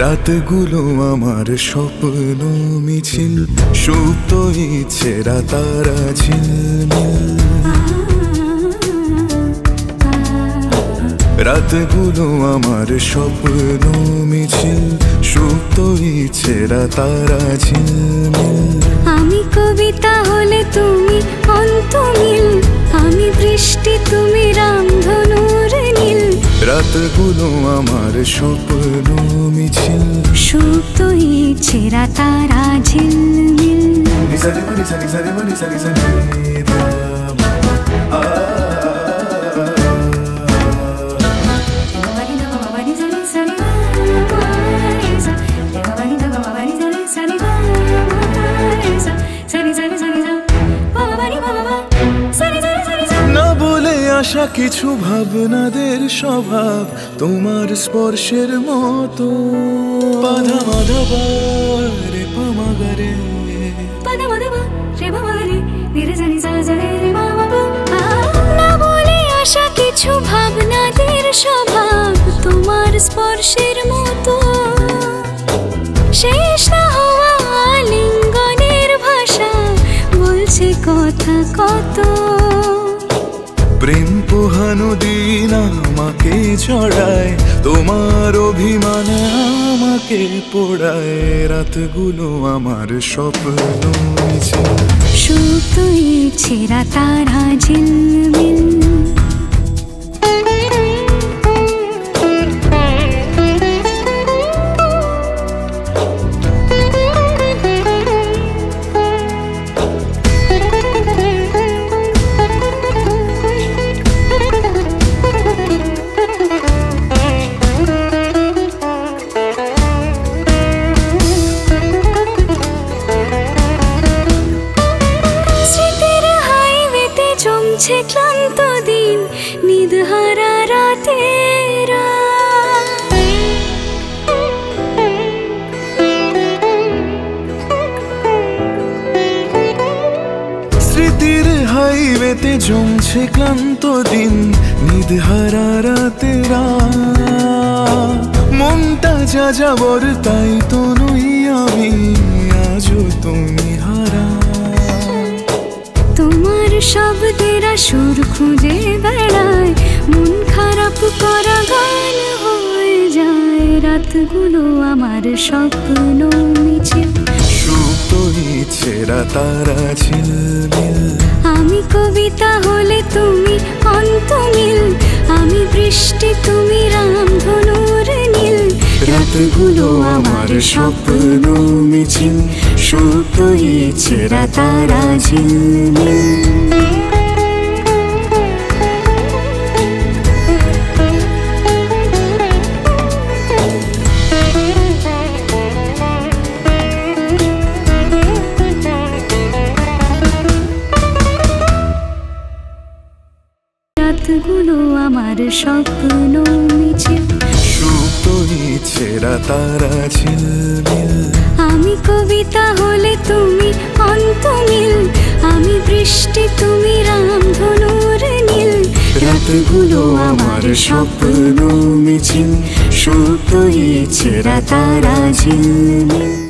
রাতগুলো আমার স্বপ্ন মিছিল, সুপ্ত ইচ্ছেরা তারা ঝিলমিল রাতগুলো আমার স্বপ্ন মিছিল, সুপ্ত ইচ্ছেরা তারা ঝিলমিল আমি কবিতা হলে তুমি অন্তমিল, আমি বৃষ্টি তুমি রাতগুলো আমার স্বপ্ন মিছিল। সুতোই ছেড়া তারা ঝিলমিল। নিসারে সারি সারি সারে আসা কিছু ভাবনাদের স্বভাব, তোমার স্পর্শের মতো। বাধা মাধবা রে পামাগারে না বলে আসা কিছু ভাবনাদের স্বভাব, তোমার স্পর্শের মতো। শেষ না হওয়া লিঙ্গনের ভাষা, বলছে কথা কত। প্রেম পোহানো দিন আমাকে ছড়ায়, তোমার অভিমানে আমাকে পোড়ায়, রাতগুলো আমার স্বপ্ন সুতোই ছেঁড়া তারা ঝিলমিল জমছে ক্লান্ত দিন, নিদহারা রাতের স্মৃতির হাইওয়েতে জমছে ক্লান্ত দিন, নিদহারা রাতেরা মনটা যা যাবর, তাই তো নই আমি। শব্দেরা সুর খুঁজে বেড়ায়। মন খারাপ করা গান হয়ে যায়। রাতগুলো আমার স্বপ্ন মিছিল সুপ্ত ইচ্ছেরা তারা ঝিলমিল। আমি কবিতা হলে তুমি অন্তমিল। আমি বৃষ্টি তুমি রাম রামধনুর নীল। রাতগুলো আমার স্বপ্ন মিছিল। সুপ্ত ইচ্ছেরা তারা ঝিলমিল। রাতগুলো আমার স্বপ্ন মিছিল। সুপ্ত ইচ্ছেরা তারা ঝিলমিল। আমি কবিতা হলে তুমি অন্তমিল। আমি বৃষ্টি তুমি রাম রামধনুর নীল। রাতগুলো আমার স্বপ্ন মিছিল। সুপ্ত ইচ্ছেরা তারা ঝিলমিল।